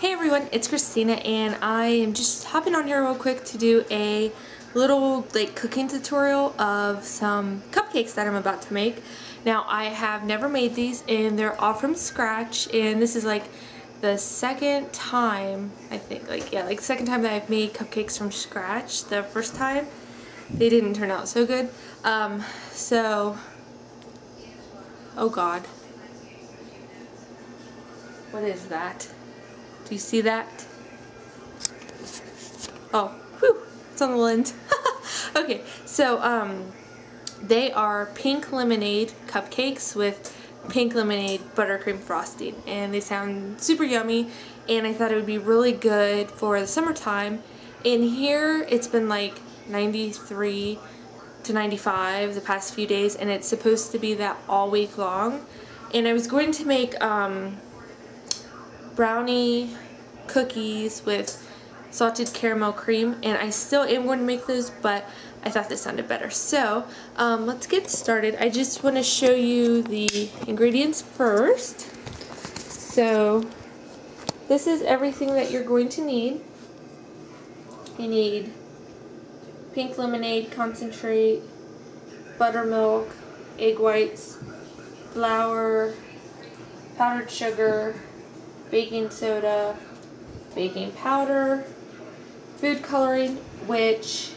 Hey everyone, it's Christina and I am just hopping on here real quick to do a little like cooking tutorial of some cupcakes that I'm about to make. Now I have never made these and they're all from scratch and this is like the second time I think like yeah like second time that I've made cupcakes from scratch. The first time they didn't turn out so good. Um, so oh god what is that? Do you see that? Oh, whew, it's on the lens. okay, so um, they are pink lemonade cupcakes with pink lemonade buttercream frosting and they sound super yummy and I thought it would be really good for the summertime. In here it's been like 93 to 95 the past few days and it's supposed to be that all week long and I was going to make um, brownie cookies with salted caramel cream and I still am going to make those but I thought this sounded better. So um, let's get started. I just want to show you the ingredients first. So this is everything that you're going to need. You need pink lemonade concentrate, buttermilk, egg whites, flour, powdered sugar, baking soda, baking powder, food coloring, which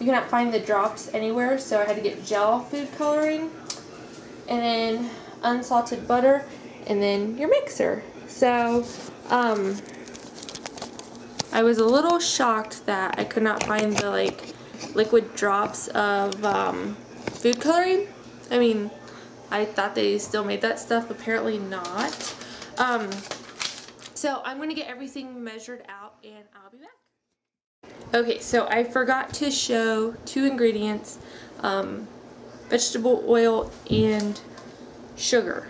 you cannot find the drops anywhere, so I had to get gel food coloring, and then unsalted butter, and then your mixer. So, um, I was a little shocked that I could not find the, like, liquid drops of, um, food coloring. I mean, I thought they still made that stuff, apparently not. Um, so I'm going to get everything measured out and I'll be back. Okay, so I forgot to show two ingredients, um, vegetable oil and sugar.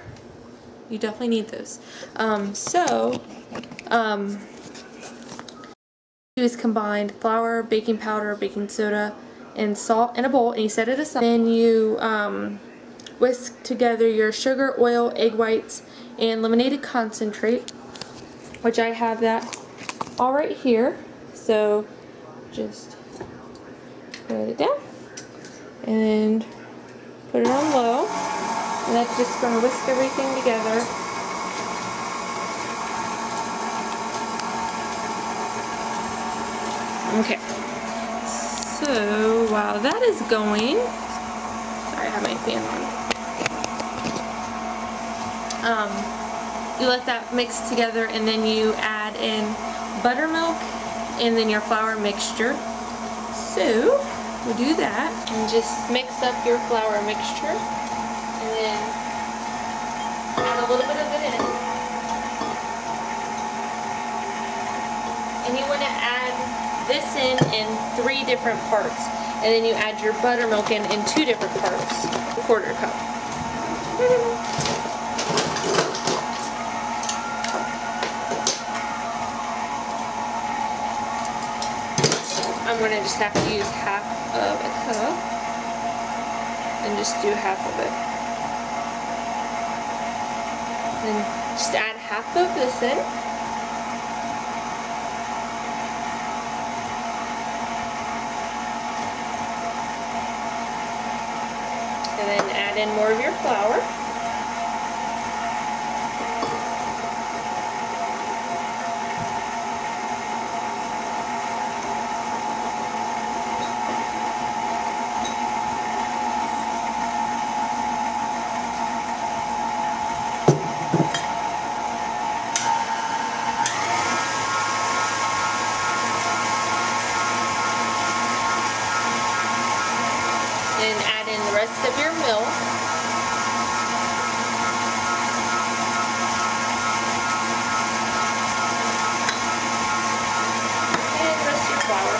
You definitely need those. Um, so, um, is combine flour, baking powder, baking soda, and salt in a bowl, and you set it aside. Then you um, whisk together your sugar, oil, egg whites, and lemonade concentrate which I have that all right here. So just put it down and put it on low. And that's just going to whisk everything together. Okay. So while that is going, sorry I have my fan on. Um, you let that mix together and then you add in buttermilk and then your flour mixture. So, we do that and just mix up your flour mixture and then add a little bit of it in. And you want to add this in in three different parts. And then you add your buttermilk in in two different parts, quarter cup. Going to just have to use half of a cup and just do half of it. And just add half of this in. And then add in more of your flour. rest of your milk. And the rest of your flour.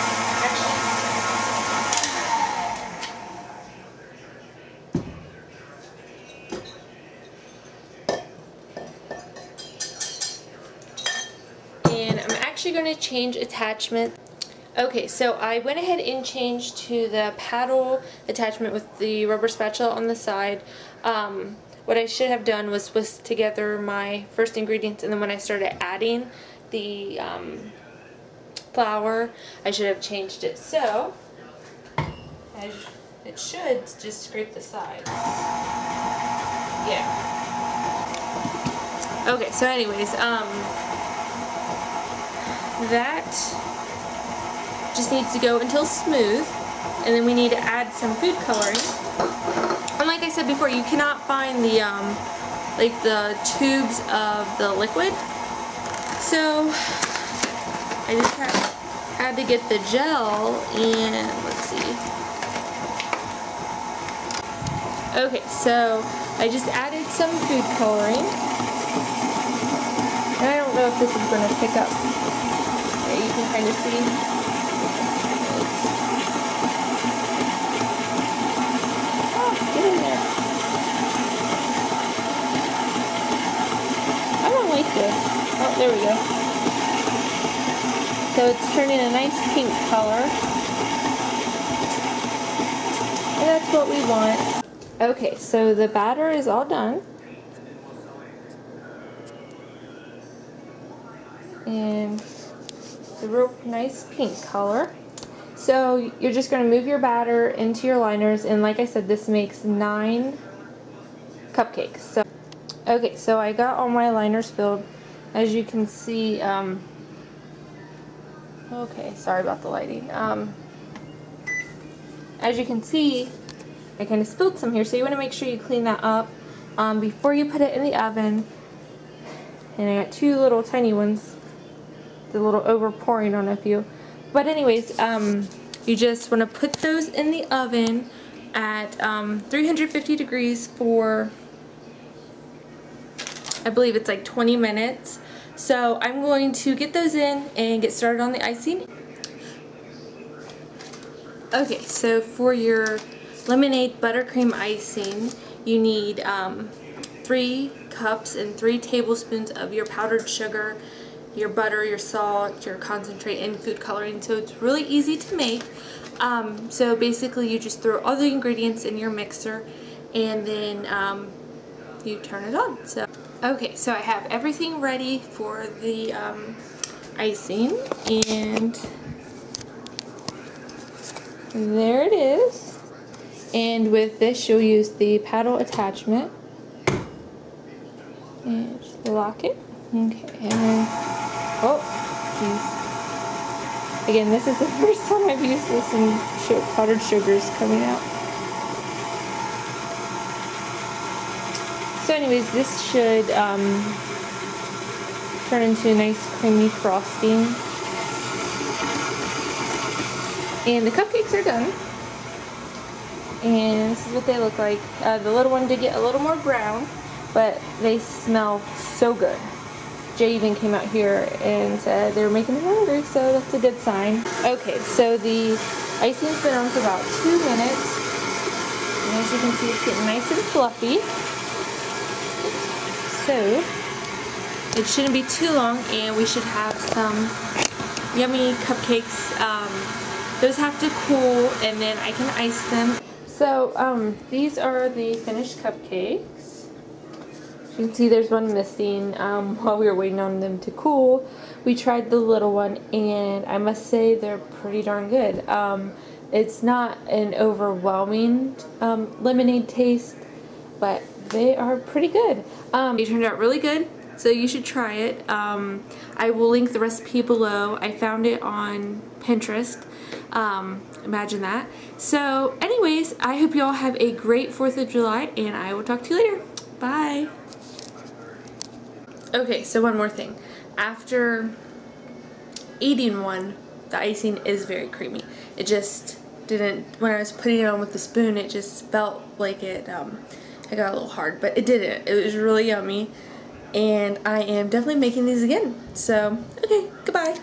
And I'm actually going to change attachment Okay, so I went ahead and changed to the paddle attachment with the rubber spatula on the side. Um, what I should have done was whisk together my first ingredients and then when I started adding the um, flour, I should have changed it. So, it should just scrape the sides. Yeah. Okay, so anyways, um, that just needs to go until smooth. And then we need to add some food coloring. And like I said before, you cannot find the, um, like the tubes of the liquid. So, I just had, had to get the gel and, let's see. Okay, so I just added some food coloring. And I don't know if this is going to pick up. Can kind of see. Oh, oh, there we go. So it's turning a nice pink color. And that's what we want. Okay, so the batter is all done. And a real nice pink color. So you're just going to move your batter into your liners and like I said this makes nine cupcakes. So Okay, so I got all my liners filled. As you can see, um, okay, sorry about the lighting. Um, as you can see, I kind of spilled some here, so you want to make sure you clean that up um, before you put it in the oven. And I got two little tiny ones, the little overpouring on a few. But anyways, um, you just want to put those in the oven at um, 350 degrees for I believe it's like 20 minutes. So I'm going to get those in and get started on the icing. Okay, so for your lemonade buttercream icing, you need um, three cups and three tablespoons of your powdered sugar, your butter, your salt, your concentrate, and food coloring. So it's really easy to make. Um, so basically you just throw all the ingredients in your mixer and then um, you turn it on. So. Okay, so I have everything ready for the um, icing and there it is. And with this you'll use the paddle attachment and lock it. Okay, and then, oh, jeez. Again, this is the first time I've used this and powdered sugars coming out. So anyways, this should um, turn into a nice creamy frosting. And the cupcakes are done. And this is what they look like. Uh, the little one did get a little more brown, but they smell so good. Jay even came out here and said they were making me hungry, so that's a good sign. Okay, so the icing's been on for about two minutes. And as you can see, it's getting nice and fluffy. So, it shouldn't be too long and we should have some yummy cupcakes. Um, those have to cool and then I can ice them. So, um, these are the finished cupcakes. You can see there's one missing um, while we were waiting on them to cool. We tried the little one and I must say they're pretty darn good. Um, it's not an overwhelming um, lemonade taste, but they are pretty good. Um, they turned out really good, so you should try it. Um, I will link the recipe below. I found it on Pinterest. Um, imagine that. So anyways, I hope you all have a great 4th of July, and I will talk to you later. Bye. Okay, so one more thing. After eating one, the icing is very creamy. It just didn't, when I was putting it on with the spoon, it just felt like it um, it got a little hard, but it didn't. It was really yummy. And I am definitely making these again. So, okay, goodbye.